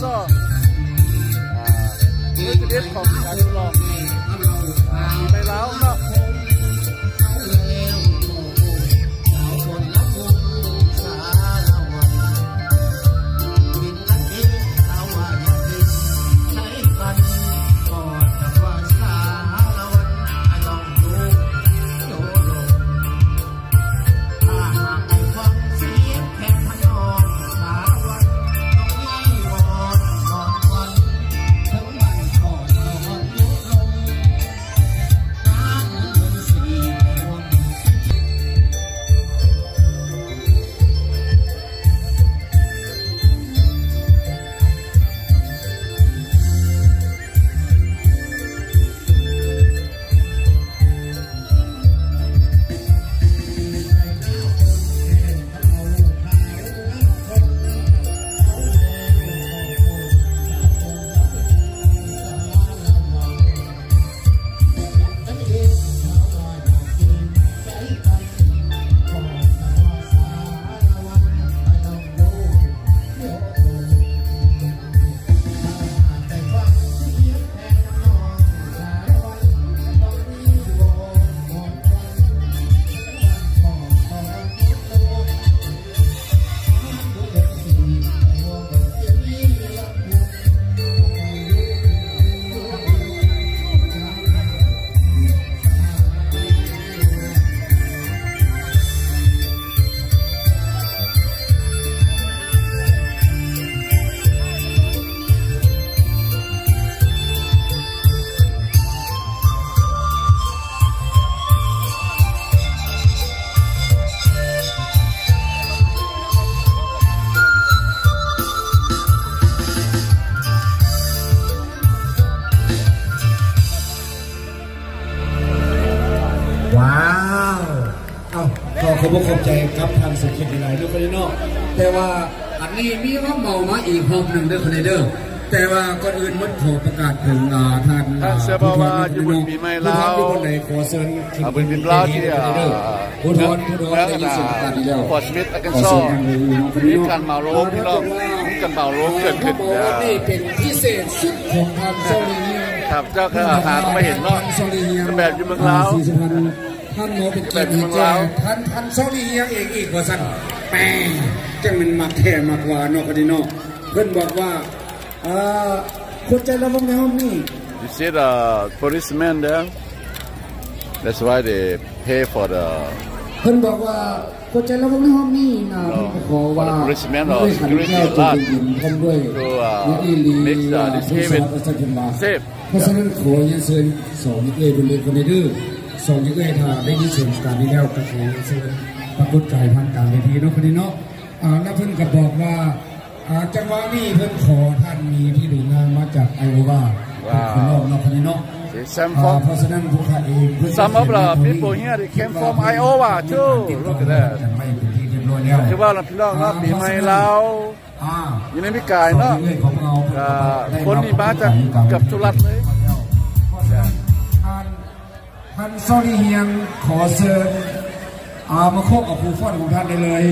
so ครับทางสุขิตดีไรด้วยคนนี้เนาะแต่ว่าอันนี้มีว่าเมามาอีกหอบหนึ่งเด้อคนนี้เด้อแต่ว่าก่อนอื่นมัดขอประกาศถึงอ่าท่านท่านเสือบอกว่าอยู่บนปีใหม่ลาวผู้ทอนอยู่บนไหนขอเชิญขึ้นอ่าบนปีใหม่ลาวที่อ่าผู้ทอนผู้ทอนได้ยินเสียงประกาศดีแล้วพอร์ตสมิธอาร์กันขอซอเชิญทางนี้น้องคนนี้มีเนาะการเมาโลมพี่น้องมีการเมาโลมเกิดขึ้นขาบอกว่านี่เป็นพิเศษสุดของทางโซลีเนียครับเจ้าก็หาไม่เห็นเนาะโซลีเนียแบบอยู่เมืองลาวสี่สิบพัน ท่านหมอเป็นเกียรติแจ้ท่านท่านโซลีเนียเองอีกว่าสั่นแป้งจังมันมักแท้มากกว่านอกกันดีเนอกเพื่อนบอกว่าเอ่อคนใจระวังในห้องนี้ You see the policeman there? That's why they pay for the เพิ่นบอกว่าคนใจระวังในห้องนี้นะเพิ่นก็ขอว่า For the policeman or ด้วยขันแก้ว security ตัว alert ยินพร้อมด้วย to, uh, ยาอีลี make the ผู้ this สอ event นอัศจรรย์มา safe เพราะฉะนั้นขอเรียนเชิญสองยิเอ้ยบนเรือคนในดื้อ สองยิเอ้ยถ้าได้ยินเสียงการนี้แล้วก็ขอเรียนเชิญปรากฏกายทางการเวทีเนาะคนนี้เนาะอ่าแล้วเพิ่นก็บอกว่าอ่าจังหวะนี้เพิ่นขอท่านมีที่ดูงานมาจากไอโอวาว้าวคนนอกเนาะคนนี้เนาะ See, some อ่า from เพราะฉะนั้นพวกข้าเองเพิ่น Some of the people here they came from Iowa too. Look at that. ไม่เป็นที่เรียบร้อยแล้วคือว่าเราพี่น้องเนาะปีใหม่ลาอ่าอยู่ในพิกายเนาะคนนี่มาจากกือบทุกรัฐเลย ท่านซอรี่เฮียงขอเชิญอามาคบกับผู้ฟ้อนของท่านได้เลย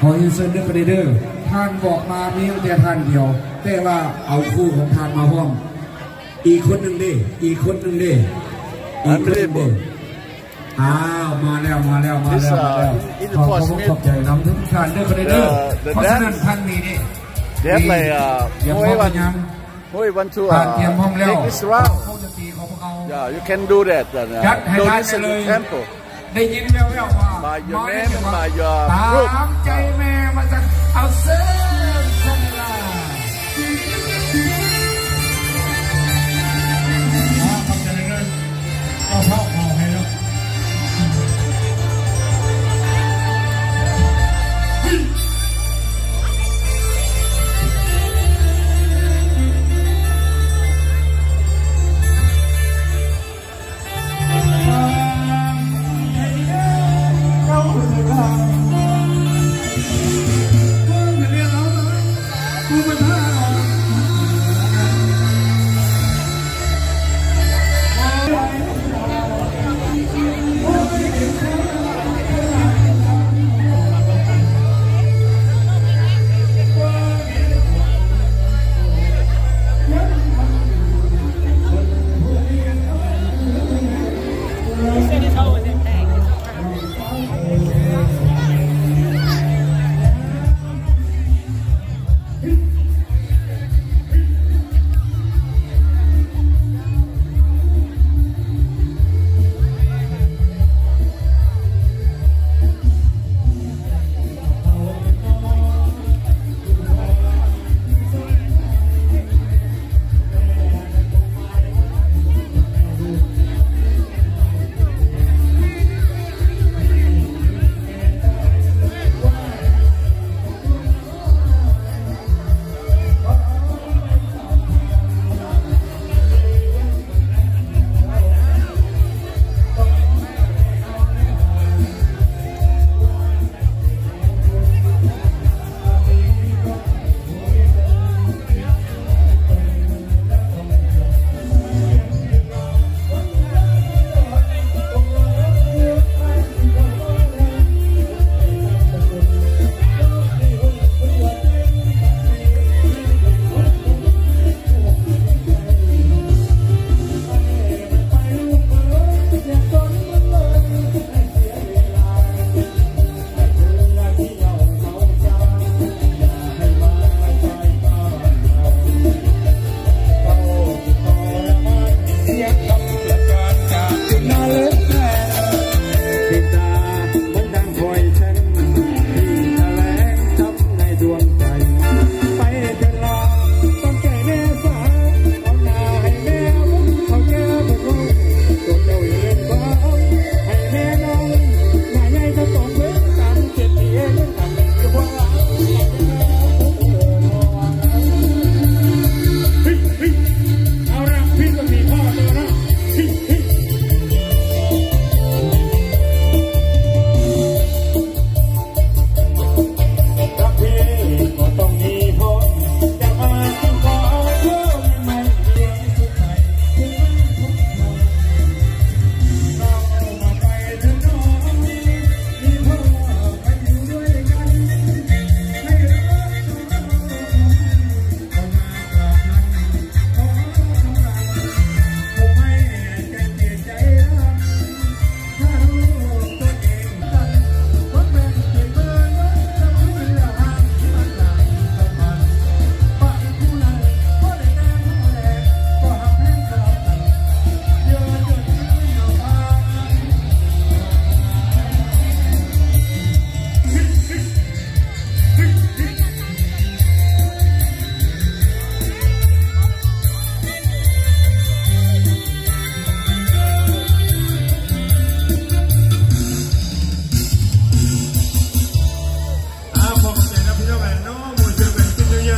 ขอยินเชิญเด้อประเด้อท่านบอกมามีแต่ท่านเดียว แต่ว่าเอาคู่ของท่านมาห้อง อีกคนหนึ่งดิอีกคนหนึ่งดิอีกคนหนึ่งดิอ้าวมาแล้วมาแล้วมาแล้วมาแล้ว This, uh, ขอขอบคุณขอบใจน้ำทุกท่านเด้อประเด้อ The- the เพราะฉะนั้น dance- ท่านนี้นี่ They have like uh, เตรียม who พร้อม want กันยัง who want to ท่านเตรียมพร้อม uh, แล้ว take this round เ ขาจะตีของพวกเรา yeah you can do that and ยัด uh, ให้ได้ donate เล to ย the temple ได้ยินแว่วๆว่า By your มาได้ name ยิน and ว่า by your ต group ามใจแม่มาจากเอาเส้น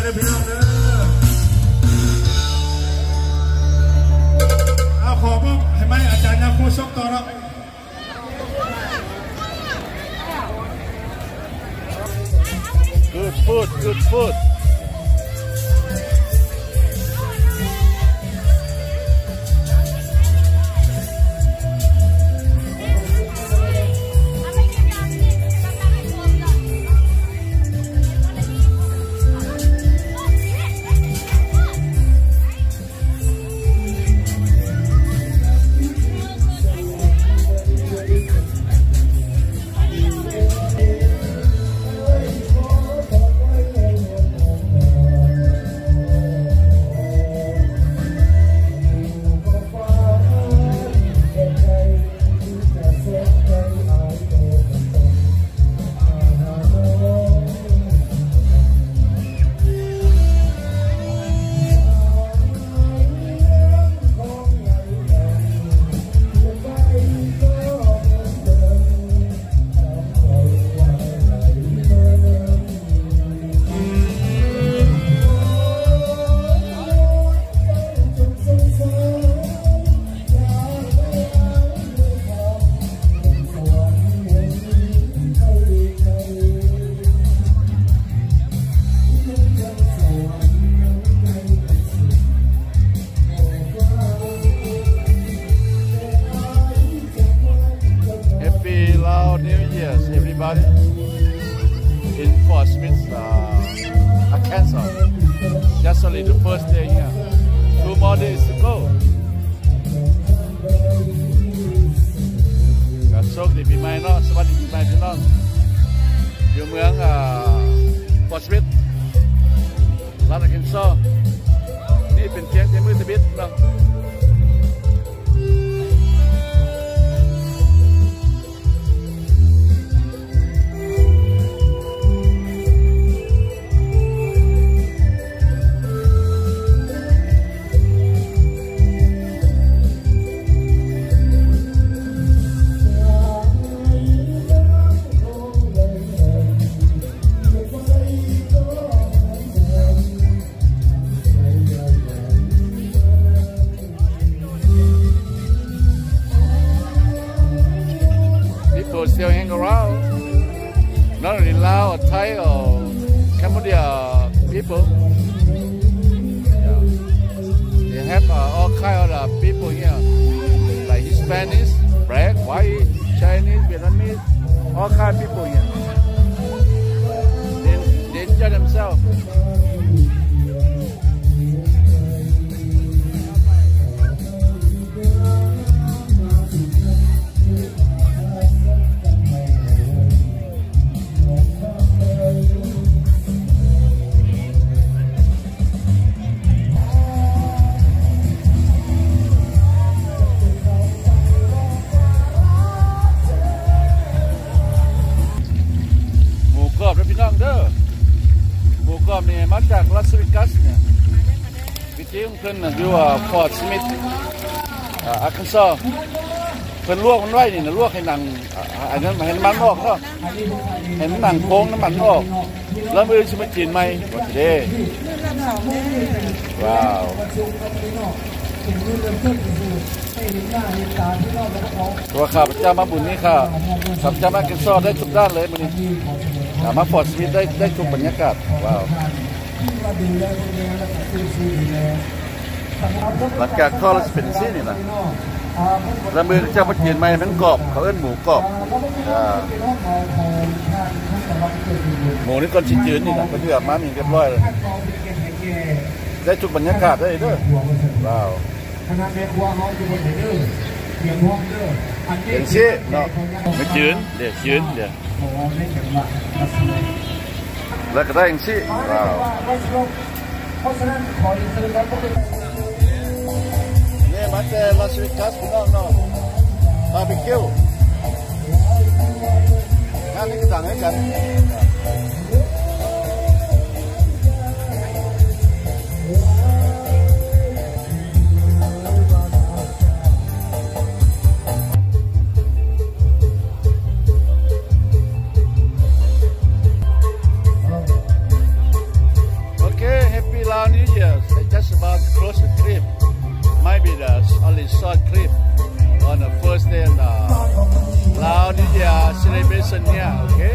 เด้อพี่น้องเด้อเอาขไหมอาจารย์นะครูซกต่อเนาะกูดฟูดกูดฟูด ซอนี่เป็นเสียงเสียงมือสบิดพี่น้อง หมูกรอบเนี่ยมาจากลาสเวกัสเนี่ยวิธีของเพิ่นนะอยู่ว่าฟอร์ดสมิธอาร์คันซอเพิ่นลวกมันไว้นี่นะลวกให้หนังอ่าอันนั้นให้น้ำมันออกเนาะให้มันหนังโค้งน้ำมันออก แล้วมือชิมจีนไหมว่าสิเด้ว้าวตัวข้าพเจ้ามาบุญนี่ค่ะข้าพเจ้ามากินซอได้ทุกด้านเลยมันนี้ อ่ามาฟอร์ดสมิธได้ได้ทุกบรรยากาศว้าวหลังจากข้อเราจะเป็นซี่นี่นะแล้วมือเจ้ามาเกียนใหม่มันกรอบ เขาเอิ้นหมูกรอบอ่าหมูนี่ก่อนชิ้นจืดนี่นะก็ที่แบบมามีเรียบร้อยเลยได้ทุกบรรยากาศได้เด้อว้าวคณะแม่ครัวเขาอยู่บนไหนเด้อ เดี๋ยวพวกเด้ออันนี้เป็นซี่เนาะไม่จืดเดี๋ short clip on the first day in the Lao New Year celebration here. Okay.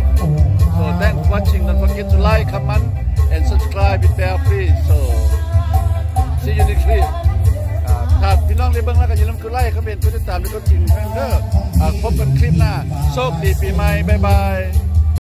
So thanks for watching. Don't forget to like, comment, and subscribe with there, please. So see you next clip. ถ้าพี่น้องได้เบิ่งแล้วก็อย่าลืมกดไลค์คอมเมนต์กดติดตามแล้วก็กินเด้ออ่าพบกันคลิปหน้า โชคดีปีใหม่ บ๊ายบาย